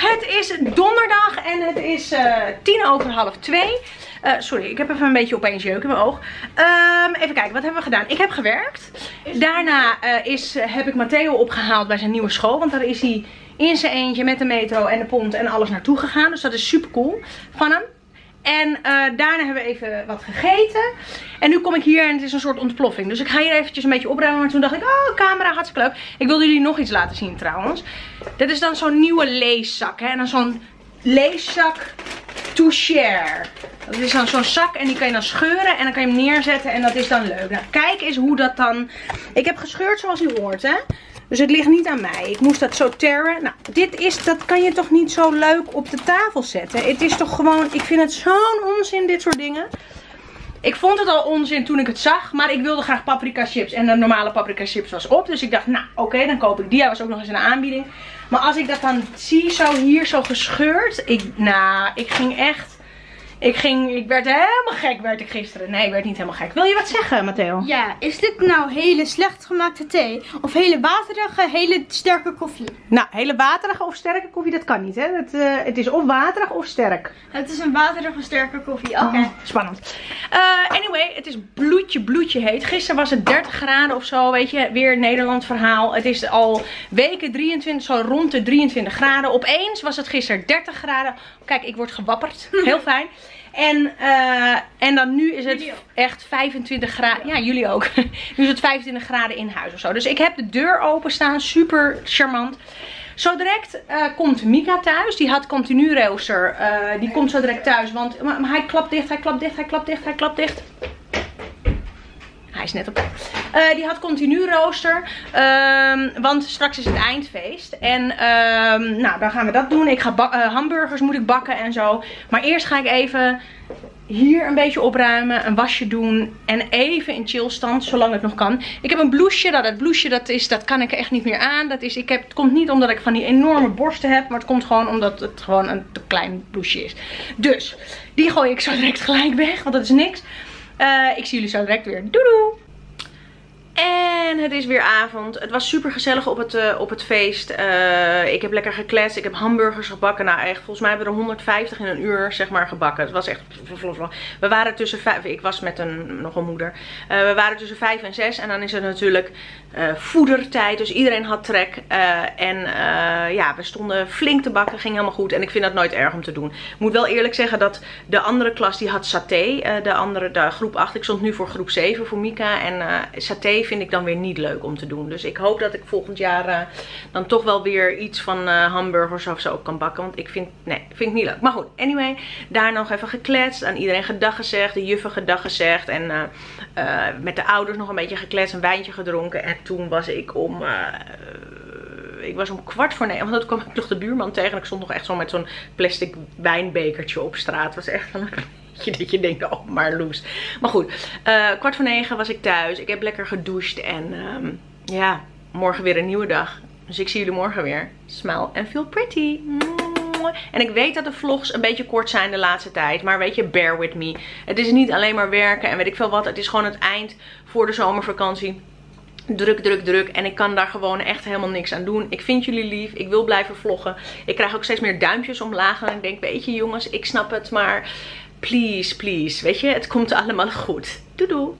Het is donderdag en het is uh, tien over half twee. Uh, sorry, ik heb even een beetje opeens jeuk in mijn oog. Um, even kijken, wat hebben we gedaan? Ik heb gewerkt. Daarna uh, is, heb ik Matteo opgehaald bij zijn nieuwe school. Want daar is hij in zijn eentje met de metro en de pont en alles naartoe gegaan. Dus dat is super cool van hem. En uh, daarna hebben we even wat gegeten. En nu kom ik hier en het is een soort ontploffing. Dus ik ga hier eventjes een beetje opruimen. Maar toen dacht ik, oh camera, hartstikke leuk. Ik wilde jullie nog iets laten zien trouwens. Dit is dan zo'n nieuwe leeszak. Hè? En dan zo'n leeszak to share. Dat is dan zo'n zak en die kan je dan scheuren en dan kan je hem neerzetten en dat is dan leuk. Nou, kijk eens hoe dat dan... Ik heb gescheurd zoals u hoort, hè. Dus het ligt niet aan mij. Ik moest dat zo terren. Nou, dit is, dat kan je toch niet zo leuk op de tafel zetten. Het is toch gewoon, ik vind het zo'n onzin dit soort dingen. Ik vond het al onzin toen ik het zag. Maar ik wilde graag paprika chips. En de normale paprika chips was op. Dus ik dacht, nou oké, dan koop ik die. Hij was ook nog eens de aanbieding. Maar als ik dat dan zie, zo hier, zo gescheurd. Ik, nou, ik ging echt... Ik, ging, ik werd helemaal gek werd ik gisteren. Nee, ik werd niet helemaal gek. Wil je wat zeggen, Matteo? Ja, is dit nou hele slecht gemaakte thee? Of hele waterige, hele sterke koffie? Nou, hele waterige of sterke koffie, dat kan niet, hè? Het, uh, het is of waterig of sterk. Het is een waterige, sterke koffie. Oké. Oh, spannend. Uh, anyway, het is bloedje, bloedje heet. Gisteren was het 30 graden of zo, weet je. Weer Nederland verhaal. Het is al weken 23, zo rond de 23 graden. Opeens was het gisteren 30 graden. Kijk, ik word gewapperd. Heel fijn. En, uh, en dan nu is het echt 25 graden. Ja, jullie ook. nu is het 25 graden in huis of zo. Dus ik heb de deur openstaan. Super charmant. Zo direct uh, komt Mika thuis. Die had continu rooster. Uh, die komt zo direct thuis. Want maar hij klapt dicht, hij klapt dicht, hij klapt dicht, hij klapt dicht. Hij is net op uh, die had continu rooster. Um, want straks is het eindfeest. En um, nou, dan gaan we dat doen. Ik ga uh, hamburgers moet ik bakken en zo. Maar eerst ga ik even hier een beetje opruimen. Een wasje doen. En even in chillstand, zolang het nog kan. Ik heb een blouseje. Dat, dat blouseje dat is, dat kan ik echt niet meer aan. Dat is, ik heb, het komt niet omdat ik van die enorme borsten heb. Maar het komt gewoon omdat het gewoon een te klein blouseje is. Dus, die gooi ik zo direct gelijk weg. Want dat is niks. Uh, ik zie jullie zo direct weer. Doei doei! Het is weer avond. Het was super gezellig op het, uh, op het feest. Uh, ik heb lekker gekletst. Ik heb hamburgers gebakken. Nou echt, volgens mij hebben we er 150 in een uur zeg maar gebakken. Het was echt... We waren tussen vijf... Ik was met een, nog een moeder. We waren tussen vijf en zes. En dan is het natuurlijk voedertijd. Dus iedereen had trek. en ja, we stonden flink te bakken. Ging helemaal goed. En ik vind dat nooit erg om te doen. Ik moet wel eerlijk zeggen dat de andere klas die had saté. de andere, de groep 8. Ik stond nu voor groep 7 voor Mika. En saté vind ik dan weer niet leuk om te doen. Dus ik hoop dat ik volgend jaar uh, dan toch wel weer iets van uh, hamburgers of zo kan bakken. Want ik vind, nee, vind ik niet leuk. Maar goed, anyway, daar nog even gekletst. Aan iedereen gedag gezegd, de juffen gedag gezegd. En uh, met de ouders nog een beetje gekletst, een wijntje gedronken. En toen was ik om ik was om kwart voor negen. Want toen kwam ik nog de buurman tegen. En ik stond nog echt zo met zo'n plastic wijnbekertje op straat. Was echt van dat je denkt, oh maar loes. Maar goed, uh, kwart voor negen was ik thuis. Ik heb lekker gedoucht en um, ja, morgen weer een nieuwe dag. Dus ik zie jullie morgen weer. Smile and feel pretty. En ik weet dat de vlogs een beetje kort zijn de laatste tijd. Maar weet je, bear with me. Het is niet alleen maar werken en weet ik veel wat. Het is gewoon het eind voor de zomervakantie druk, druk, druk. En ik kan daar gewoon echt helemaal niks aan doen. Ik vind jullie lief. Ik wil blijven vloggen. Ik krijg ook steeds meer duimpjes omlaag. En ik denk, weet je jongens, ik snap het. Maar please, please. Weet je, het komt allemaal goed. Doei doei.